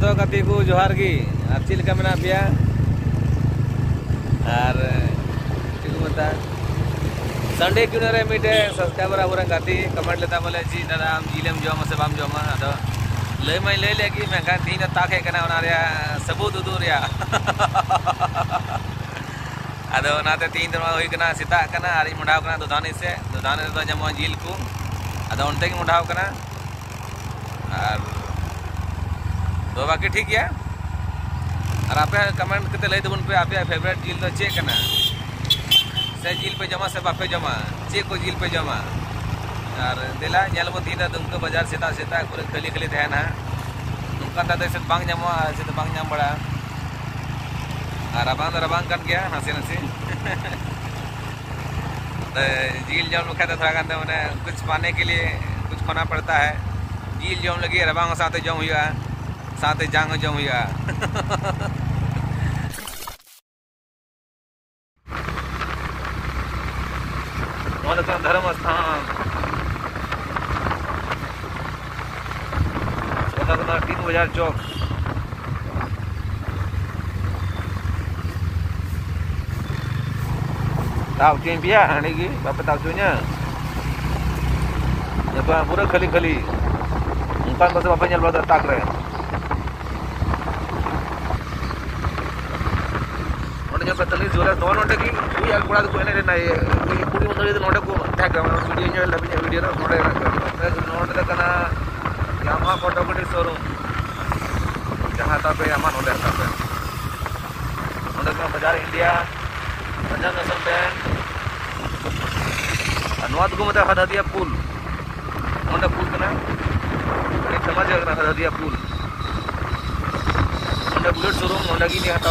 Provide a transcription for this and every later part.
जो गति को जोहार की और चल का मेना पे और चीज़ मता संडे क्यों रे मिटे सब्सक्राइबर आबुरा गति, कमेंट लेता बोले, जी, दादा, हम जिलेम जमा से बाम जमा अदो लय मैं लय लेगी मैं तीन ताके रे सबूत उदू रे अदो नाते तीन दिन सीता मुंडाव दुधानी से, दुधानी तो जमा जिल को अदो उनते मुंडाव और तो बाकी ठीक है। और आप कमेंट करते लई दबन पे, आप फेवरेट जिल तो चेक करना। से जिल पे जमा से बापे जमा चेक को जिल पे जमा। और दिला नेल मो तीन दुमके बाज़ार सेता सेता पूरे खाली खाली तहना नुका ताते से बांग जमा से तो बांग जम बड़ा। और रबांग रबांग कर गया नसे नसे तो झील जम लुखा तो थोड़ा करते मैंने कुछ पाने के लिए कुछ खोना पड़ता है। झील जम लगी रबांग साथ जम हुआ। साथ जांग जमुया धर्म स्थान तीन बजार चौक ताव चुन पिया हाने की बाप ताव चुनिया पूरा खाली खाली उनका बाप ने रहे ನಿಮಗೆ ಬತ್ತಲ್ಲಿ ಜೋರ ತೊಗೊಂಡೋಗಿ ಹೂ ಯಾಕೆ ಕೊಡೋದಕ್ಕೂ ಏನೇನು ನಾ ಈಗ जहाँ तक बाज़ार इंडिया, पंजाब नेशनल बैंक, अनुवाद को मतलब हटा पुल। मतलब पुल दिया बुलेट शोरूम होंडा नहीं हटा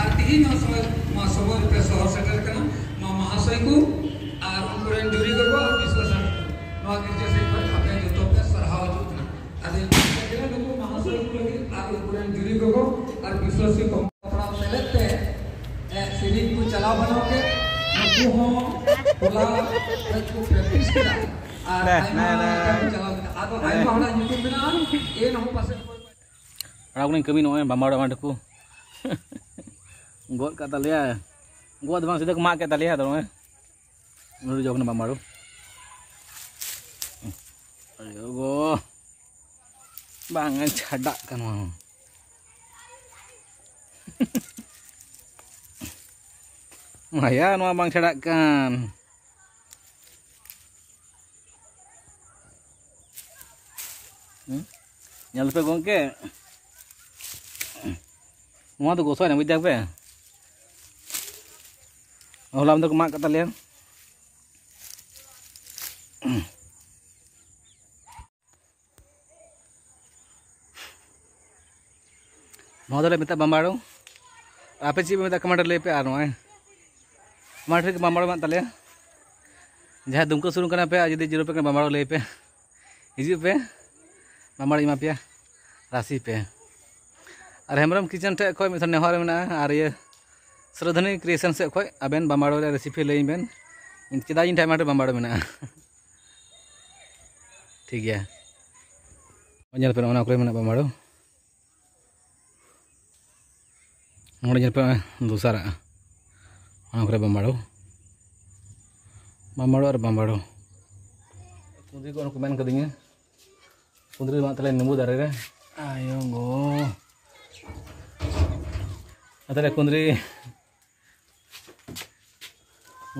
अडी कुरुमुटु कते इको आतंक दरामिया और तिहिन समय मा सबोर पे शहर सेटल कना मा महाशय को और उनकुरेन जुरी को और विश्वास नवा गिरजे से पर आपे जतो पे सरहाव जुतना। अदे केले लोगो महाशय को लगी और उनकुरेन जुरी को और विश्वास को कपड़ा सेलेते सीरीज़ को चला बनाओ के नुकु हो बोला को प्रैक्टिस किया। और आइमा चला आदो आइमा हड़ा यूट्यूब में आन ए न हो पासे। orang ni kami noy bamar Gua kata lihat, gua tuh bang sudah makai tali lihat dong ya. Eh. Menurut jawab nama Maru. Eh, ayo go, kan, bang cadak kan mau. Mayan mau bang cadak kan. Nyalpe gongke. Mau tuh gosok yang bijak ya. Kata lian. Mau dah minta bambaru. Apa sih minta kemana lepe anu eh? माठे के मत तले जहाँ दुमको शुरू करना पे आज zero पे बामाड़ो ले पे हिजू पे बामाड़ो इमा पे राशि पे और हेमरम किचन टे खो मिथन नेहर में और ये श्रद्धनी क्रिएशन से खोज अब बामाड़ो रेसिपी लई में चेदा इन टाइम बामाड़ो में ठीक है। बामाड़ो दूसरा। बामाड़ो बामाड़ो और बामाड़ो कुंद्री को मन कदिंग कुंद्री मात नींबू दारे रे आयो गो। कुंद्री kundri.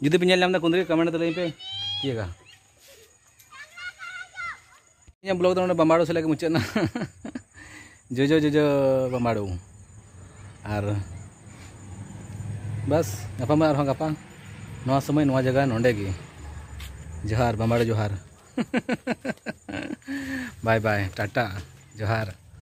जुदे पे कुंदे कमेंट पे किएगा ब्लॉक तो बामाड़ो से मुचाद ना जो जो जो जो बामाड़ो और बस गपाम और गपा ना समय ना जगह नोडे जोहार बामाड़ो जोहार बाय बाय टाटा जोहार